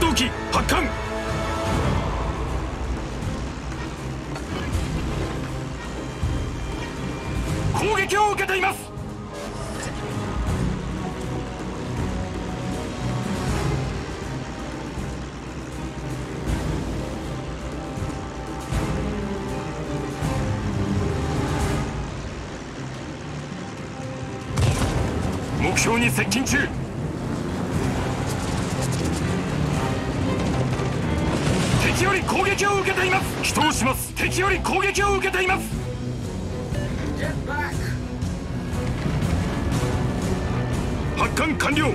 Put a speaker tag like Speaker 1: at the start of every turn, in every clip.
Speaker 1: 闘機発艦。攻撃を受けています。目標に接近中。敵より攻撃を受けています。人をします。敵より攻撃を受けています!発艦完了。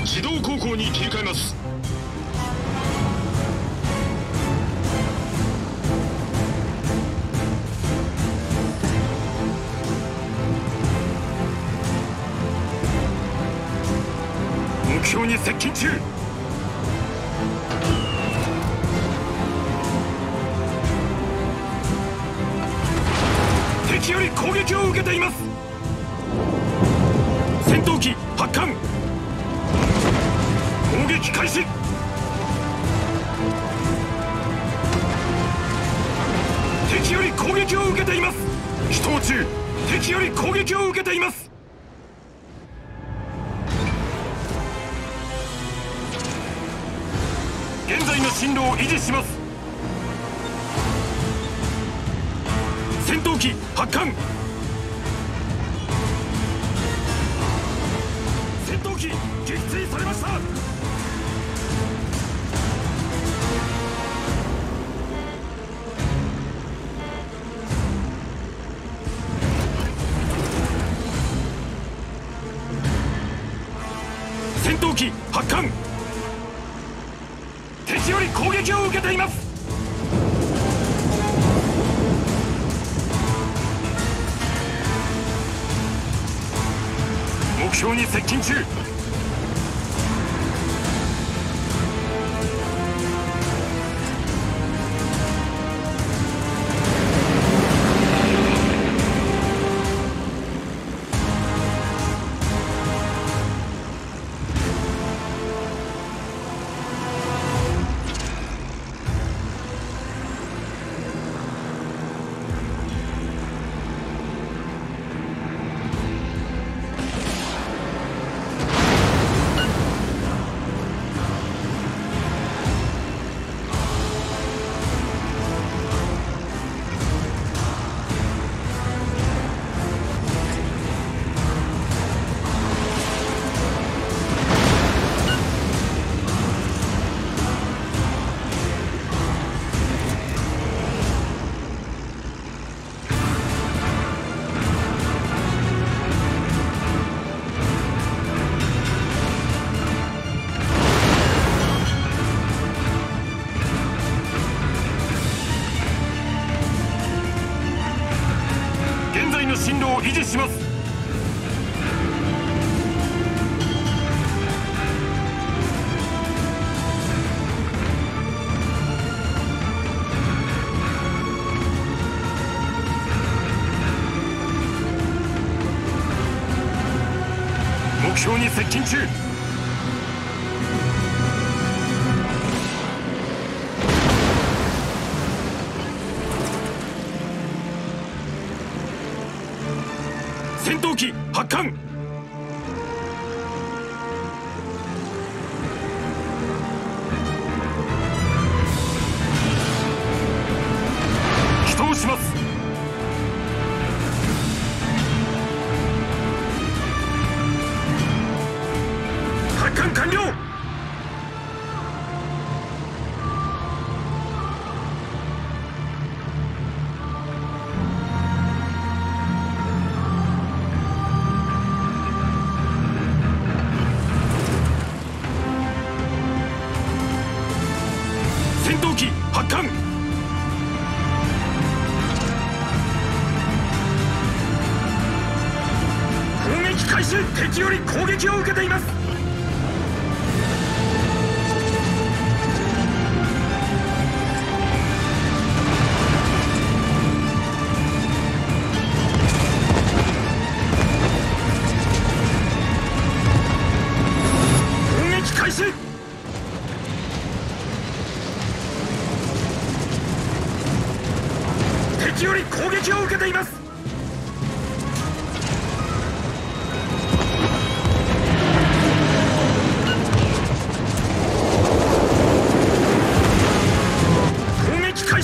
Speaker 1: 自動航行に切り替えます目標に接近中。敵より攻撃を受けています。戦闘機発艦。攻撃開始。敵より攻撃を受けています。飛行中。敵より攻撃を受けています。進路を維持します。戦闘機発艦。戦闘機撃墜されました。標に接近中。接近中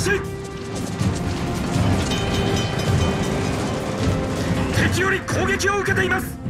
Speaker 1: し敵より攻撃を受けています。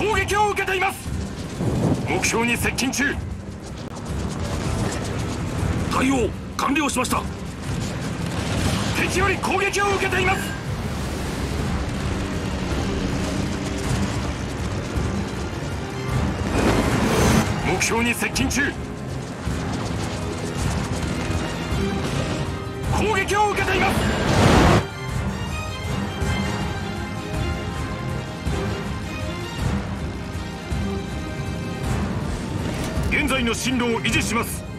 Speaker 1: 攻撃を受けています。目標に接近中。対応完了しました。敵より攻撃を受けています。目標に接近中。攻撃を受けての進路を維持します。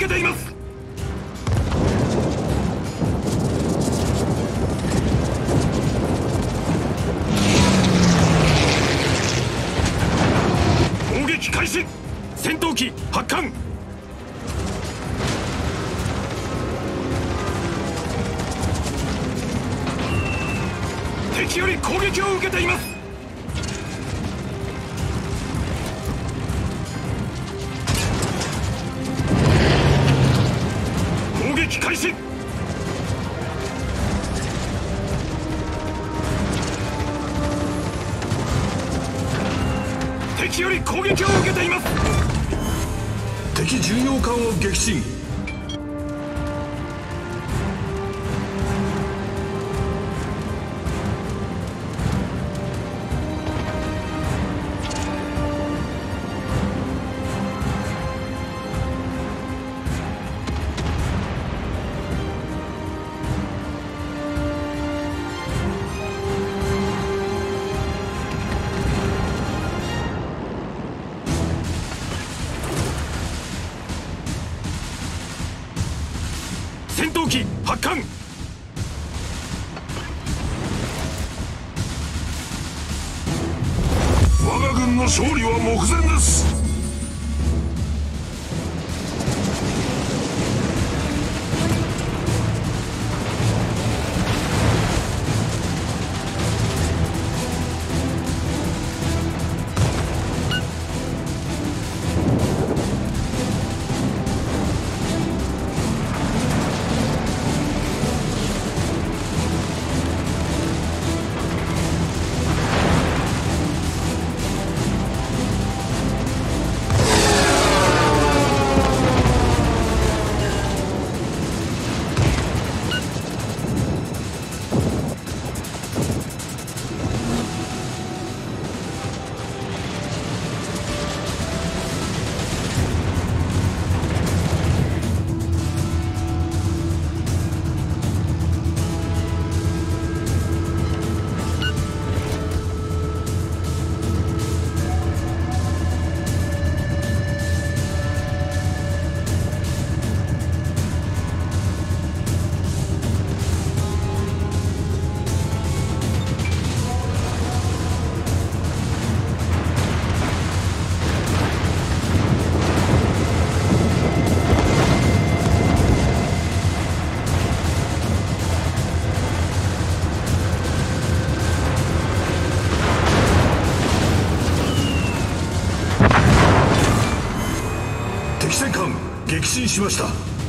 Speaker 1: けています。攻撃開始。戦闘機発艦。敵より攻撃を受けています。撃開始。敵より攻撃を受けています。敵巡洋艦を撃沈。撃沈しました。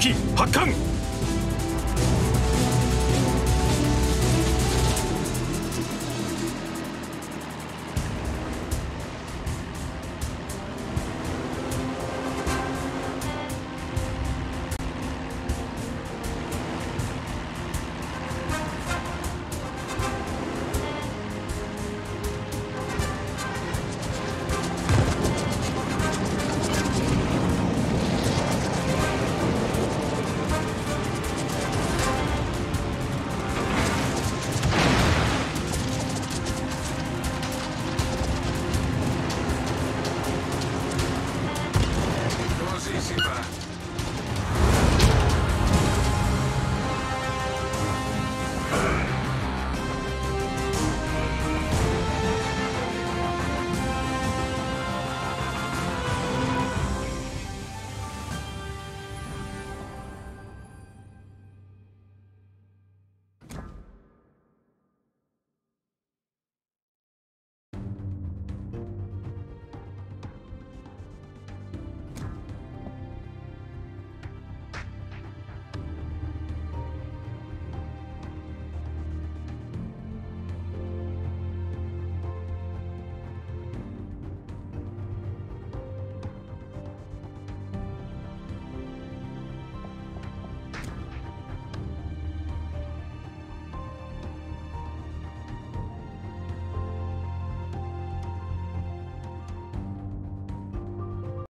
Speaker 1: 機発艦